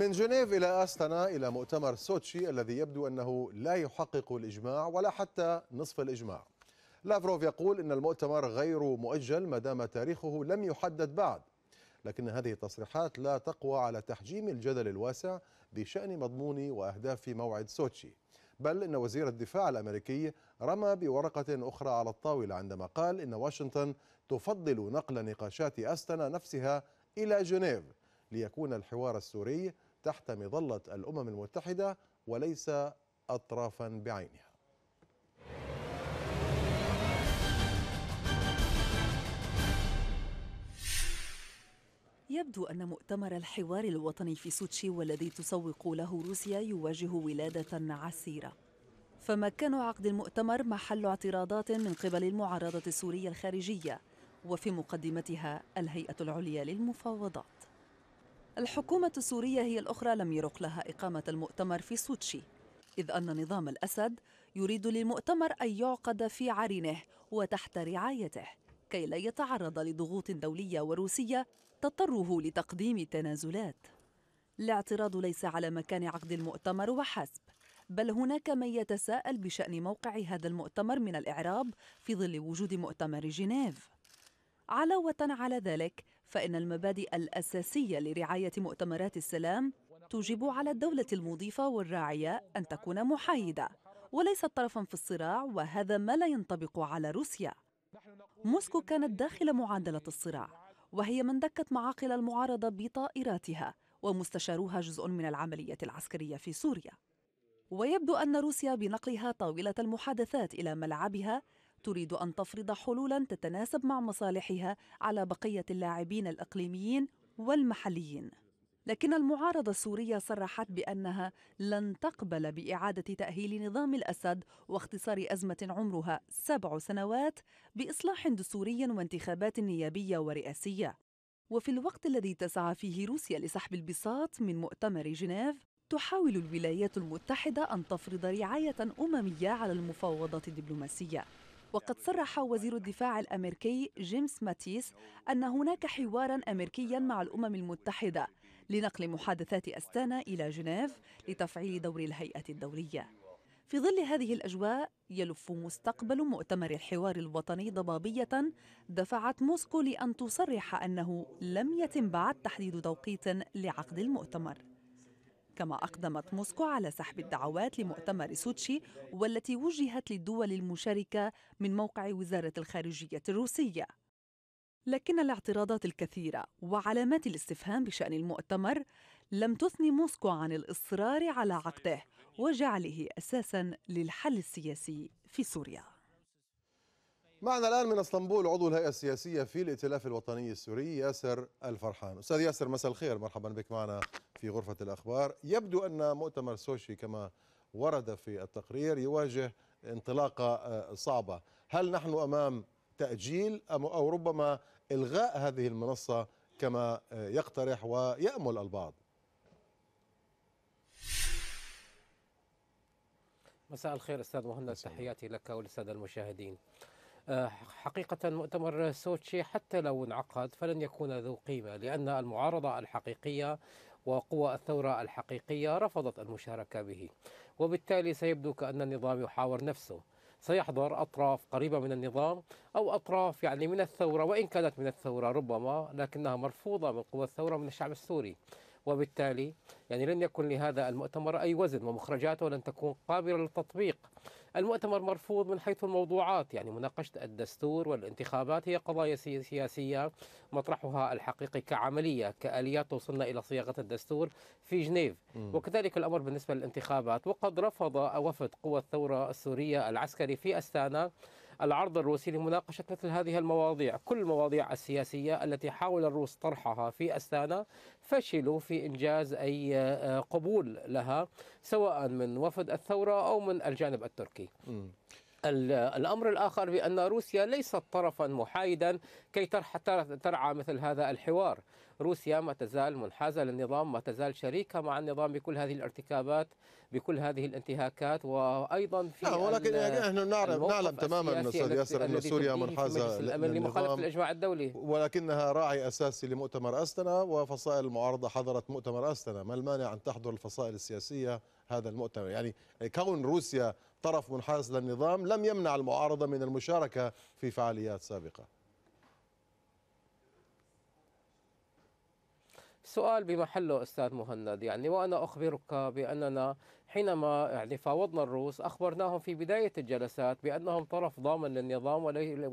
من جنيف إلى أستنا إلى مؤتمر سوتشي الذي يبدو أنه لا يحقق الإجماع ولا حتى نصف الإجماع. لافروف يقول إن المؤتمر غير مؤجل ما دام تاريخه لم يحدد بعد لكن هذه التصريحات لا تقوى على تحجيم الجدل الواسع بشأن مضمون وأهداف موعد سوتشي. بل إن وزير الدفاع الأمريكي رمى بورقة أخرى على الطاولة عندما قال إن واشنطن تفضل نقل نقاشات أستنا نفسها إلى جنيف ليكون الحوار السوري تحت مظلة الأمم المتحدة وليس أطرافا بعينها. يبدو أن مؤتمر الحوار الوطني في سوتشي والذي تسوق له روسيا يواجه ولادة عسيرة. فمكان عقد المؤتمر محل اعتراضات من قبل المعارضة السورية الخارجية وفي مقدمتها الهيئة العليا للمفاوضات. الحكومة السورية هي الأخرى لم يرق لها إقامة المؤتمر في سوتشي إذ أن نظام الأسد يريد للمؤتمر أن يعقد في عرينه وتحت رعايته كي لا يتعرض لضغوط دولية وروسية تضطره لتقديم تنازلات. الاعتراض ليس على مكان عقد المؤتمر وحسب بل هناك من يتساءل بشأن موقع هذا المؤتمر من الإعراب في ظل وجود مؤتمر جنيف. علاوة على ذلك فإن المبادئ الأساسية لرعاية مؤتمرات السلام توجب على الدولة المضيفة والراعية أن تكون محايدة وليست طرفا في الصراع وهذا ما لا ينطبق على روسيا. موسكو كانت داخل معادلة الصراع وهي من دكت معاقل المعارضة بطائراتها ومستشاروها جزء من العملية العسكرية في سوريا. ويبدو أن روسيا بنقلها طاولة المحادثات إلى ملعبها تريد أن تفرض حلولا تتناسب مع مصالحها على بقية اللاعبين الإقليميين والمحليين. لكن المعارضة السورية صرحت بأنها لن تقبل بإعادة تأهيل نظام الأسد واختصار أزمة عمرها سبع سنوات بإصلاح دستوري وانتخابات نيابية ورئاسية. وفي الوقت الذي تسعى فيه روسيا لسحب البساط من مؤتمر جنيف تحاول الولايات المتحدة أن تفرض رعاية أممية على المفاوضات الدبلوماسية. وقد صرح وزير الدفاع الأمريكي جيمس ماتيس أن هناك حوارا أمريكيا مع الأمم المتحدة لنقل محادثات أستانا إلى جنيف لتفعيل دور الهيئة الدولية. في ظل هذه الأجواء يلف مستقبل مؤتمر الحوار الوطني ضبابية دفعت موسكو لأن تصرح أنه لم يتم بعد تحديد توقيت لعقد المؤتمر. كما أقدمت موسكو على سحب الدعوات لمؤتمر سوتشي والتي وجهت للدول المشاركة من موقع وزارة الخارجية الروسية. لكن الاعتراضات الكثيرة وعلامات الاستفهام بشأن المؤتمر لم تثني موسكو عن الإصرار على عقده وجعله أساساً للحل السياسي في سوريا. معنا الآن من إسطنبول عضو الهيئة السياسية في الائتلاف الوطني السوري ياسر الفرحان. أستاذ ياسر مساء الخير. مرحبا بك معنا في غرفة الأخبار. يبدو أن مؤتمر سوشي كما ورد في التقرير يواجه انطلاقة آه، صعبة. هل نحن أمام تأجيل أو ربما إلغاء هذه المنصة كما آه، يقترح ويأمل البعض؟ مساء الخير أستاذ مهند. تحياتي لك وللسادة المشاهدين. حقيقة مؤتمر سوتشي حتى لو انعقد فلن يكون ذو قيمة لأن المعارضة الحقيقية وقوى الثورة الحقيقية رفضت المشاركة به. وبالتالي سيبدو كأن النظام يحاور نفسه. سيحضر أطراف قريبة من النظام أو أطراف يعني من الثورة وإن كانت من الثورة ربما لكنها مرفوضة من قوى الثورة من الشعب السوري. وبالتالي يعني لن يكن لهذا المؤتمر أي وزن ومخرجاته لن تكون قابلة للتطبيق. المؤتمر مرفوض من حيث الموضوعات يعني مناقشة الدستور والانتخابات هي قضايا سياسية مطرحها الحقيقي كعملية كآليات توصلنا إلى صياغة الدستور في جنيف م. وكذلك الأمر بالنسبة للانتخابات وقد رفض وفد قوى الثورة السورية العسكري في أستانا العرض الروسي لمناقشة مثل هذه المواضيع. كل المواضيع السياسية التي حاول الروس طرحها في أستانا فشلوا في إنجاز أي آه، قبول لها سواء من وفد الثورة أو من الجانب التركي. الأمر الآخر بأن روسيا ليست طرفا محايدا كي ترعى مثل هذا الحوار. روسيا ما تزال منحازة للنظام ما تزال شريكة مع النظام بكل هذه الارتكابات بكل هذه الانتهاكات. وأيضا في نعم ولكن نحن نعلم نعلم تماما أستاذ ياسر أن سوريا منحازة لمخالفة الإجماع الدولي. ولكنها راعي أساسي لمؤتمر أستنا وفصائل المعارضة حضرت مؤتمر أستنا. ما المانع أن تحضر الفصائل السياسية هذا المؤتمر؟ يعني كون روسيا طرف منحاز للنظام لم يمنع المعارضة من المشاركة في فعاليات سابقة. سؤال بمحله أستاذ مهند. يعني وأنا أخبرك بأننا حينما يعني فاوضنا الروس أخبرناهم في بداية الجلسات بأنهم طرف ضامن للنظام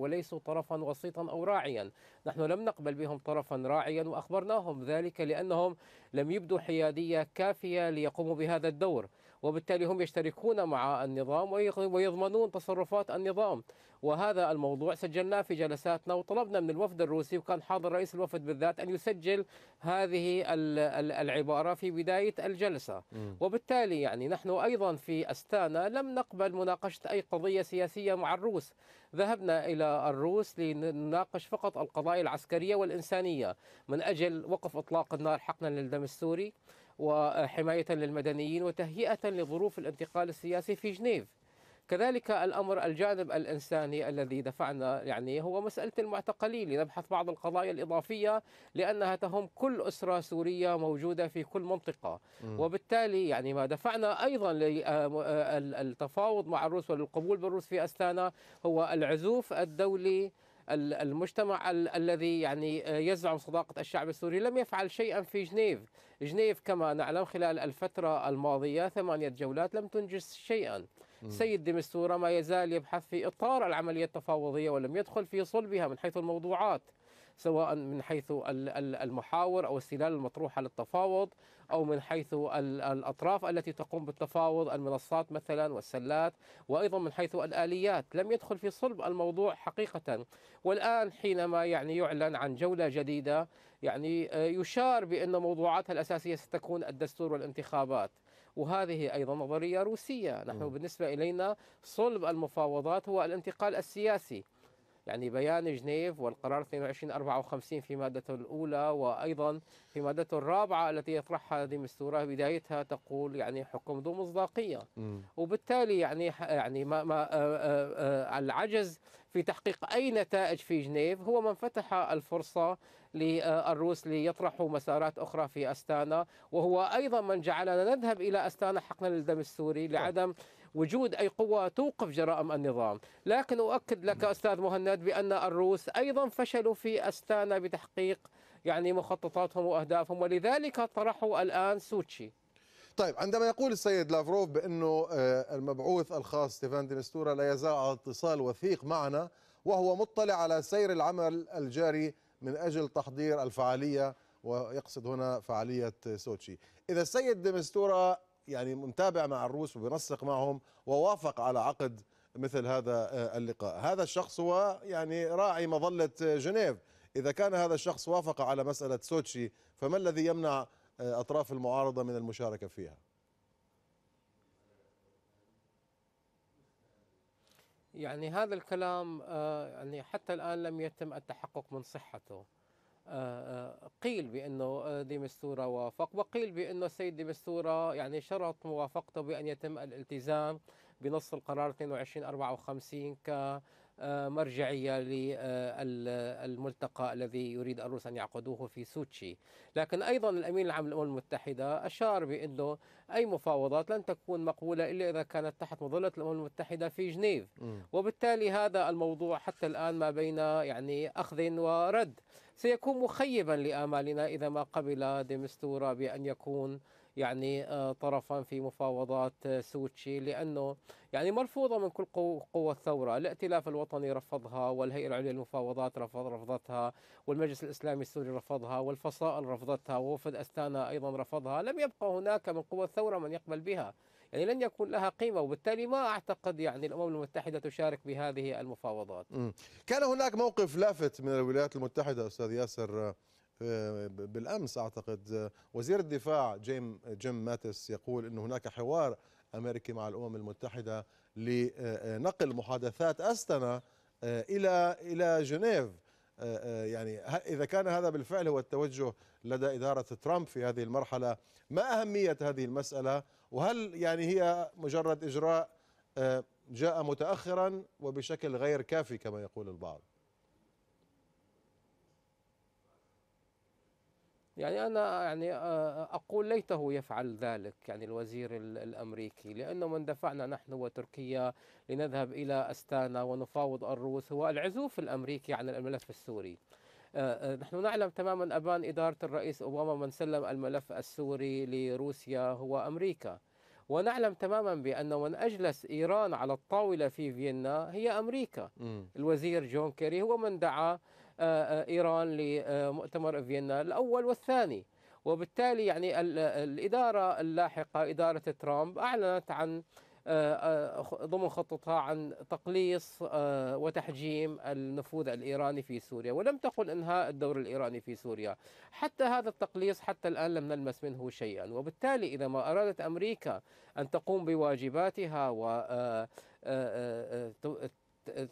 وليسوا طرفا وسيطا أو راعيا، نحن لم نقبل بهم طرفا راعيا وأخبرناهم ذلك لأنهم لم يبدوا حيادية كافية ليقوموا بهذا الدور، وبالتالي هم يشتركون مع النظام ويضمنون تصرفات النظام. وهذا الموضوع سجلناه في جلساتنا وطلبنا من الوفد الروسي وكان حاضر رئيس الوفد بالذات أن يسجل هذه العبارة في بداية الجلسة. وبالتالي يعني نحن أيضا في أستانا لم نقبل مناقشة أي قضية سياسية مع الروس. ذهبنا إلى الروس لنناقش فقط القضايا العسكرية والإنسانية. من أجل وقف إطلاق النار حقنا للدم السوري وحماية للمدنيين وتهيئة لظروف الانتقال السياسي في جنيف. كذلك الأمر الجانب الإنساني الذي دفعنا يعني هو مسألة المعتقلين. لنبحث بعض القضايا الإضافية لأنها تهم كل أسرة سورية موجودة في كل منطقة. م. وبالتالي يعني ما دفعنا أيضا للتفاوض مع الروس وللقبول بالروس في أستانا هو العزوف الدولي المجتمع الذي يعني يزعم صداقة الشعب السوري لم يفعل شيئا في جنيف. جنيف كما نعلم خلال الفترة الماضية ثمانية جولات لم تنجز شيئا. سيد ديمستورا ما يزال يبحث في إطار العملية التفاوضية ولم يدخل في صلبها من حيث الموضوعات. سواء من حيث المحاور أو السلال المطروحة للتفاوض أو من حيث الأطراف التي تقوم بالتفاوض المنصات مثلا والسلات وأيضا من حيث الآليات. لم يدخل في صلب الموضوع حقيقة. والآن حينما يعني يعلن عن جولة جديدة يعني يشار بأن موضوعاتها الأساسية ستكون الدستور والانتخابات. وهذه أيضا نظرية روسية. نحن. بالنسبة إلينا صلب المفاوضات هو الانتقال السياسي. يعني بيان جنيف والقرار 2254 في مادته الأولى وأيضا في مادته الرابعة التي يطرحها هذه مستورة بدايتها تقول يعني حكم ذو مصداقية م. وبالتالي يعني يعني ما, ما آآ آآ العجز في تحقيق أي نتائج في جنيف هو من فتح الفرصة للروس ليطرحوا مسارات أخرى في أستانا وهو أيضا من جعلنا نذهب إلى أستانا حقنا للدم السوري لعدم وجود أي قوة توقف جرائم النظام. لكن أؤكد لك أستاذ مهند بأن الروس أيضا فشلوا في أستانا بتحقيق يعني مخططاتهم وأهدافهم ولذلك طرحوا الآن سوتشي. طيب عندما يقول السيد لافروف بأنه آه، المبعوث الخاص ستيفان ديمستورا لا يزال على اتصال وثيق معنا وهو مطلع على سير العمل الجاري من أجل تحضير الفعالية ويقصد هنا فعالية سوتشي. إذا السيد ديمستورا يعني متابع مع الروس وبينسق معهم ووافق على عقد مثل هذا آه، اللقاء. هذا الشخص هو يعني راعي مظلة جنيف. إذا كان هذا الشخص وافق على مسألة سوتشي فما الذي يمنع آه، أطراف المعارضة من المشاركة فيها؟ يعني هذا الكلام آه، يعني حتى الآن لم يتم التحقق من صحته. آه، آه، قيل بأنه ديمستورا وافق وقيل بأنه السيد ديمستورا يعني شرط موافقته بأن يتم الالتزام بنص القرار 2254 ك مرجعية للملتقى الذي يريد الروس أن يعقدوه في سوتشي. لكن أيضا الأمين العام للأمم المتحدة أشار بأنه أي مفاوضات لن تكون مقبولة إلا إذا كانت تحت مظلة الأمم المتحدة في جنيف. وبالتالي هذا الموضوع حتى الآن ما بين يعني أخذ ورد. سيكون مخيبا لآمالنا إذا ما قبل ديمستورا بأن يكون يعني آه، طرفا في مفاوضات آه، سوتشي لأنه يعني مرفوضة من كل قوة الثورة الائتلاف الوطني رفضها والهيئة العليا للمفاوضات رفض رفضتها والمجلس الإسلامي السوري رفضها والفصائل رفضتها ووفد أستانا أيضا رفضها. لم يبقى هناك من قوة الثورة من يقبل بها. يعني لن يكون لها قيمة وبالتالي ما أعتقد يعني الأمم المتحدة تشارك بهذه المفاوضات. كان هناك موقف لافت من الولايات المتحدة أستاذ ياسر آه، بالأمس أعتقد آه، وزير الدفاع جيم جيم ماتس يقول انه هناك حوار أمريكي مع الأمم المتحدة لنقل محادثات أستنا آه، إلى إلى جنيف. يعني إذا كان هذا بالفعل هو التوجه لدى إدارة ترامب في هذه المرحلة ما أهمية هذه المسألة؟ وهل يعني هي مجرد إجراء؟ جاء متأخرا وبشكل غير كافي كما يقول البعض. يعني أنا يعني آه، أقول ليته يفعل ذلك يعني الوزير الأمريكي لأنه من دفعنا نحن وتركيا لنذهب إلى أستانا ونفاوض الروس هو العزوف الأمريكي عن الملف السوري. آه، آه، نحن نعلم تماما أبان إدارة الرئيس أوباما من سلم الملف السوري لروسيا هو أمريكا. ونعلم تماما بأن من أجلس إيران على الطاولة في فيينا هي أمريكا. الوزير جون كيري هو من دعا إيران لمؤتمر فيينا الأول والثاني. وبالتالي يعني الإدارة اللاحقة إدارة ترامب أعلنت عن آه، ضمن خطتها عن تقليص وتحجيم النفوذ الإيراني في سوريا. ولم تقل إنهاء الدور الإيراني في سوريا. حتى هذا التقليص حتى الآن لم نلمس منه شيئا. وبالتالي إذا ما أرادت أمريكا أن تقوم بواجباتها و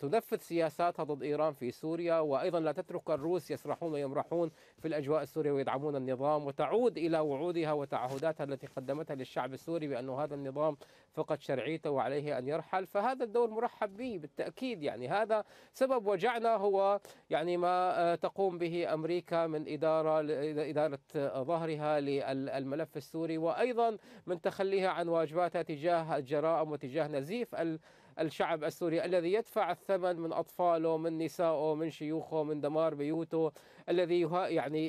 تنفذ سياساتها ضد إيران في سوريا وأيضا لا تترك الروس يسرحون ويمرحون في الأجواء السورية ويدعمون النظام وتعود إلى وعودها وتعهداتها التي قدمتها للشعب السوري بأن هذا النظام فقد شرعيته وعليه أن يرحل. فهذا الدور مرحب به بالتأكيد يعني هذا سبب وجعنا هو يعني ما آه، تقوم به أمريكا من إدارة إدارة ظهرها للملف السوري وأيضا من تخليها عن واجباتها تجاه الجرائم وتجاه نزيف الشعب السوري الذي يدفع الثمن من أطفاله من نسائه من شيوخه من دمار بيوته الذي يعني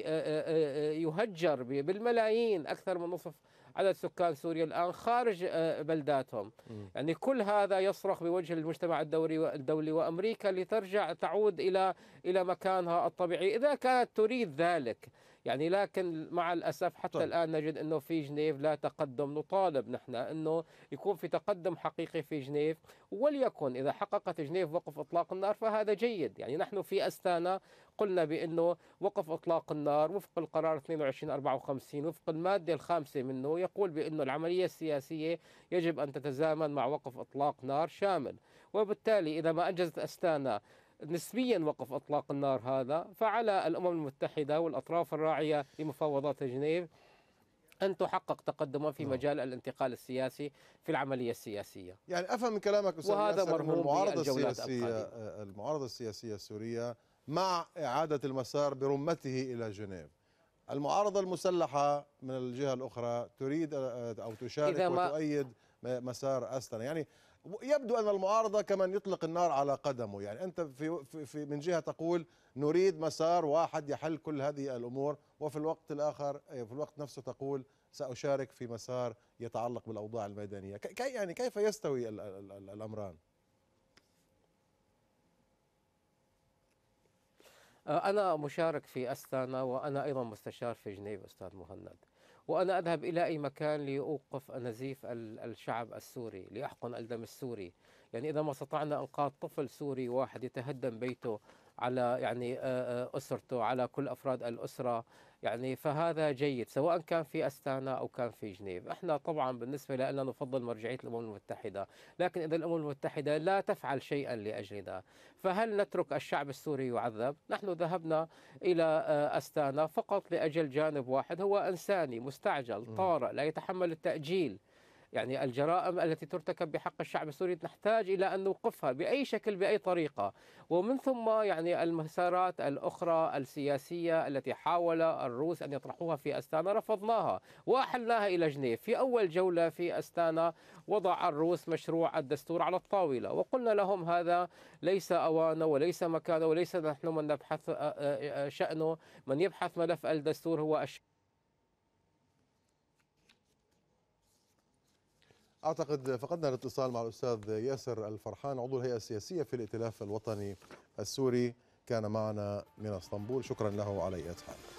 يهجر بالملايين أكثر من نصف عدد سكان سوريا الآن خارج بلداتهم. يعني كل هذا يصرخ بوجه المجتمع الدولي الدولي وأمريكا لترجع تعود إلى إلى مكانها الطبيعي. إذا كانت تريد ذلك يعني لكن مع الأسف حتى طيب. الآن نجد أنه في جنيف لا تقدم نطالب نحن أنه يكون في تقدم حقيقي في جنيف وليكن إذا حققت جنيف وقف إطلاق النار فهذا جيد يعني نحن في أستانا قلنا بأنه وقف إطلاق النار وفق القرار 2254 وفق المادة الخامسة منه يقول بأنه العملية السياسية يجب أن تتزامن مع وقف إطلاق نار شامل وبالتالي إذا ما أنجزت أستانا نسبيا وقف إطلاق النار هذا فعلى الأمم المتحدة والأطراف الراعية لمفاوضات جنيف أن تحقق تقدما في نعم. مجال الانتقال السياسي في العملية السياسية. يعني أفهم من كلامك أستاذ وهذا مرهون المعارضة السياسية المعارضة السياسية السورية مع إعادة المسار برمته إلى جنيف. المعارضة المسلحة من الجهة الأخرى تريد أو تشارك وتؤيد مسار أستنا يعني يبدو أن المعارضة كمن يطلق النار على قدمه. يعني أنت في, في, من جهة تقول نريد مسار واحد يحل كل هذه الأمور وفي الوقت الآخر في الوقت نفسه تقول سأشارك في مسار يتعلق بالأوضاع الميدانية. كي يعني كيف يستوي الأمران؟ أنا مشارك في أستانا وأنا أيضا مستشار في جنيف أستاذ مهند. وأنا أذهب إلى أي مكان لأوقف نزيف الشعب السوري لأحقن الدم السوري. يعني إذا ما استطعنا إنقاذ طفل سوري واحد يتهدم بيته على يعني أسرته على كل أفراد الأسرة يعني فهذا جيد سواء كان في أستانا أو كان في جنيف. إحنا طبعا بالنسبة لنا نفضل مرجعية الأمم المتحدة لكن إذا الأمم المتحدة لا تفعل شيئا لأجل ذا فهل نترك الشعب السوري يعذب؟ نحن ذهبنا إلى أستانا فقط لأجل جانب واحد هو إنساني مستعجل طارئ لا يتحمل التأجيل. يعني الجرائم التي ترتكب بحق الشعب السوري نحتاج إلى أن نوقفها بأي شكل بأي طريقة. ومن ثم يعني المسارات الأخرى السياسية التي حاول الروس أن يطرحوها في أستانا رفضناها وأحلناها إلى جنيف. في أول جولة في أستانا وضع الروس مشروع الدستور على الطاولة وقلنا لهم هذا ليس أوانه وليس مكانه وليس نحن من نبحث شأنه. من يبحث ملف الدستور هو الشعب أعتقد فقدنا الاتصال مع الأستاذ ياسر الفرحان عضو الهيئة السياسية في الائتلاف الوطني السوري كان معنا من إسطنبول. شكرا له على أي حال